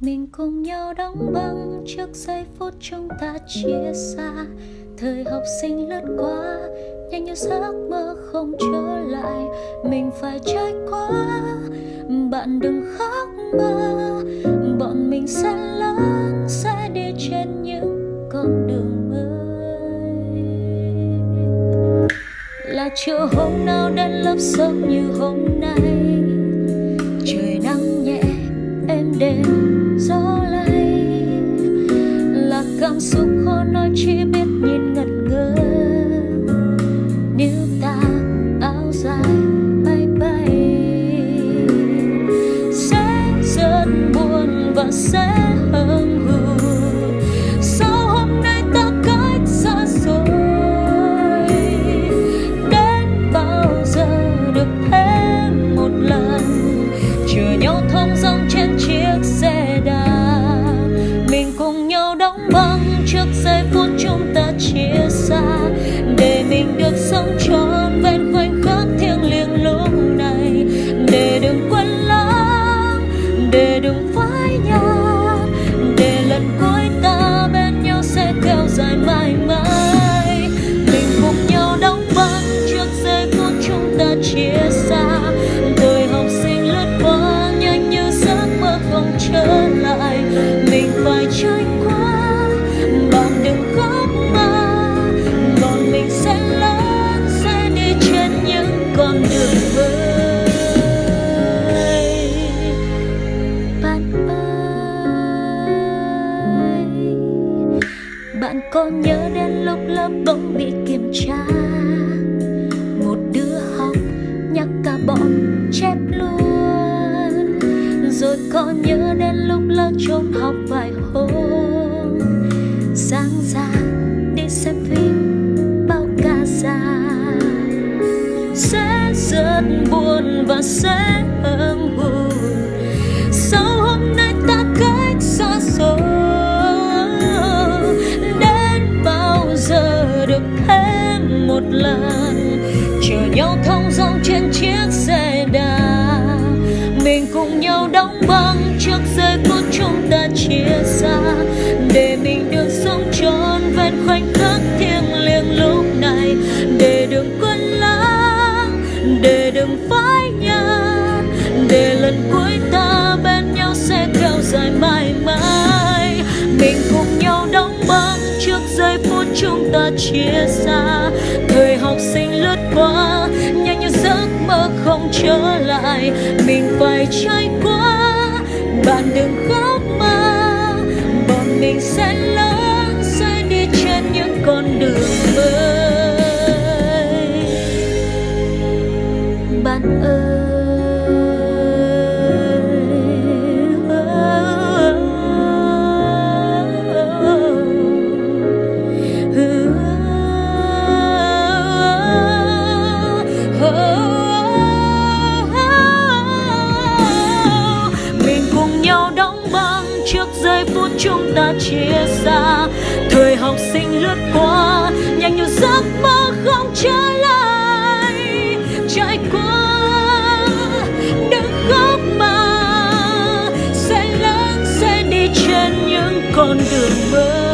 mình cùng nhau đóng băng trước giây phút chúng ta chia xa. Thời học sinh lướt qua, nhanh như giấc mơ không trở lại. Mình phải trải qua, bạn đừng khóc mơ. Bọn mình sẽ lớn, sẽ đi trên những con đường mới. Là chiều hôm nào đến lớp sớm như hôm nay? Và sẽ hâm hù sao hôm nay ta cách xa rồi, đến bao giờ được thêm một lần? Chờ nhau thông dong trên chiếc xe đạp. Mình cùng nhau đóng băng trước giây phút chúng ta chia xa. Để mình được sống trọn vẹn khoảnh khắc thiêng liêng lúc này. Để đừng quên lãng để đừng phát lại. Mình phải trôi qua, bạn đừng khóc mà. Bọn mình sẽ lớn, sẽ đi trên những con đường mới. Bạn ơi, bạn có nhớ đến lúc lớp bỗng bị kiểm tra? Đến trốn học vài hôm. Sáng ra đi xem phim, bao ca già sẽ rất buồn và sẽ hâm hù sau hôm nay ta cách xa rồi, đến bao giờ được thêm một lần? Chờ nhau thông dong trên chiếc xe đạp, mình cùng nhau đóng băng trước giây chúng ta chia xa. Thời học sinh lướt qua, nhanh như giấc mơ không trở lại. Mình phải trải qua, bạn đừng khóc mà. Bọn mình sẽ lớn, sẽ đi trên những con đường mới. Bạn ơi. chúng ta chia xa. Thời học sinh lướt qua, nhanh như giấc mơ không trở lại. Trải qua đừng khóc mà sẽ lớn, sẽ đi trên những con đường mới.